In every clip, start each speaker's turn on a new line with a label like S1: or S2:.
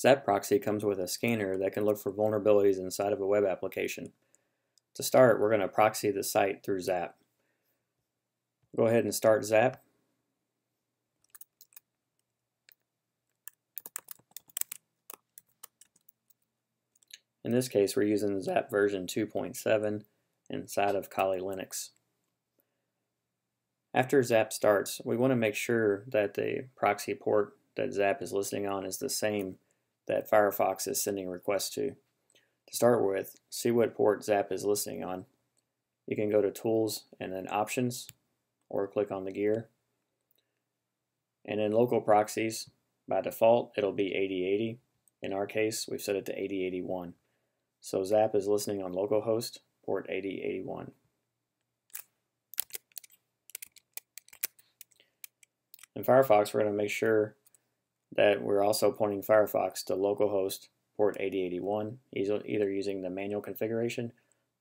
S1: Zap Proxy comes with a scanner that can look for vulnerabilities inside of a web application. To start, we're going to proxy the site through Zap. Go ahead and start Zap. In this case, we're using Zap version 2.7 inside of Kali Linux. After Zap starts, we want to make sure that the proxy port that Zap is listening on is the same that Firefox is sending requests to. To start with, see what port Zap is listening on. You can go to Tools and then Options, or click on the gear. And in local proxies, by default, it'll be 8080. In our case, we've set it to 8081. So Zap is listening on localhost, port 8081. In Firefox, we're going to make sure that we're also pointing Firefox to localhost port 8081, either using the manual configuration,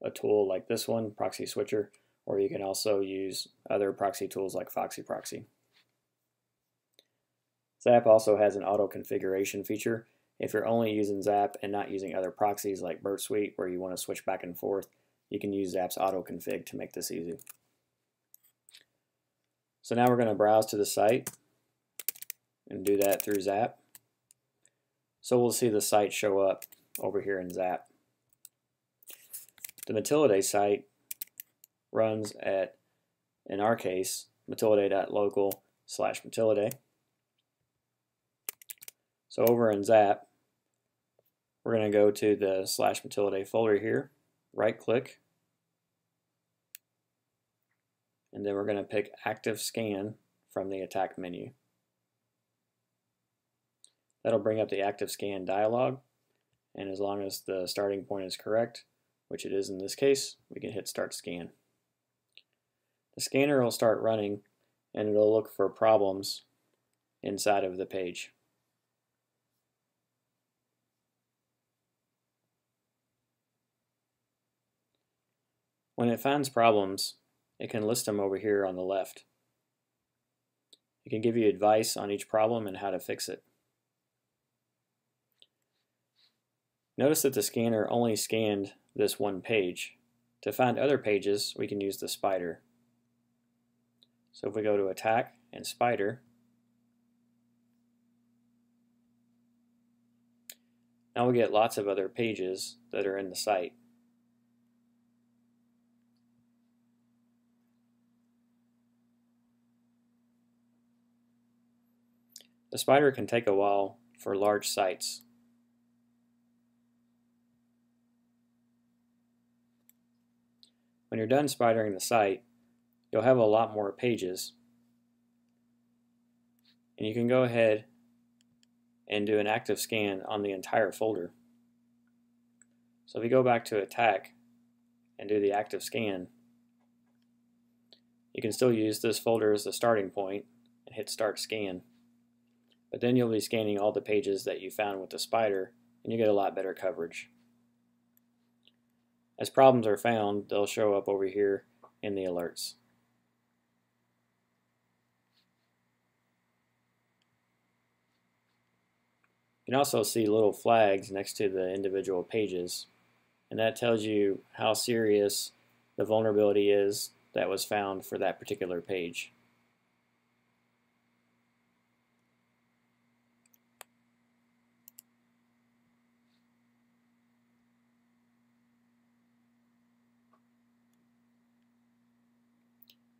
S1: a tool like this one, Proxy Switcher, or you can also use other proxy tools like Foxy Proxy. Zap also has an auto configuration feature. If you're only using Zap and not using other proxies like Burp Suite where you want to switch back and forth, you can use Zap's auto config to make this easy. So now we're going to browse to the site and do that through Zap. So we'll see the site show up over here in Zap. The Mutillidae site runs at, in our case, mutillidae.local slash mutillidae. So over in Zap, we're going to go to the slash mutillidae folder here, right click, and then we're going to pick active scan from the attack menu. That'll bring up the active scan dialog and as long as the starting point is correct, which it is in this case, we can hit start scan. The scanner will start running and it'll look for problems inside of the page. When it finds problems, it can list them over here on the left. It can give you advice on each problem and how to fix it. Notice that the scanner only scanned this one page. To find other pages, we can use the spider. So if we go to Attack and Spider, now we get lots of other pages that are in the site. The spider can take a while for large sites. When you're done spidering the site, you'll have a lot more pages. And you can go ahead and do an active scan on the entire folder. So if you go back to attack and do the active scan, you can still use this folder as the starting point and hit start scan. But then you'll be scanning all the pages that you found with the spider and you get a lot better coverage. As problems are found, they'll show up over here in the alerts. You can also see little flags next to the individual pages and that tells you how serious the vulnerability is that was found for that particular page.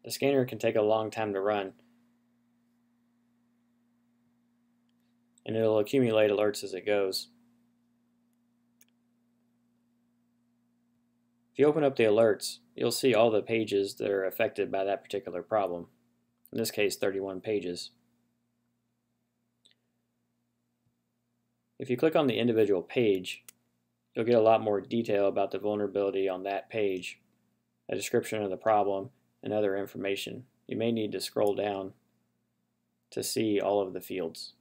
S1: The scanner can take a long time to run, and it'll accumulate alerts as it goes. If you open up the alerts, you'll see all the pages that are affected by that particular problem. In this case, 31 pages. If you click on the individual page, you'll get a lot more detail about the vulnerability on that page, a description of the problem, and other information. You may need to scroll down to see all of the fields.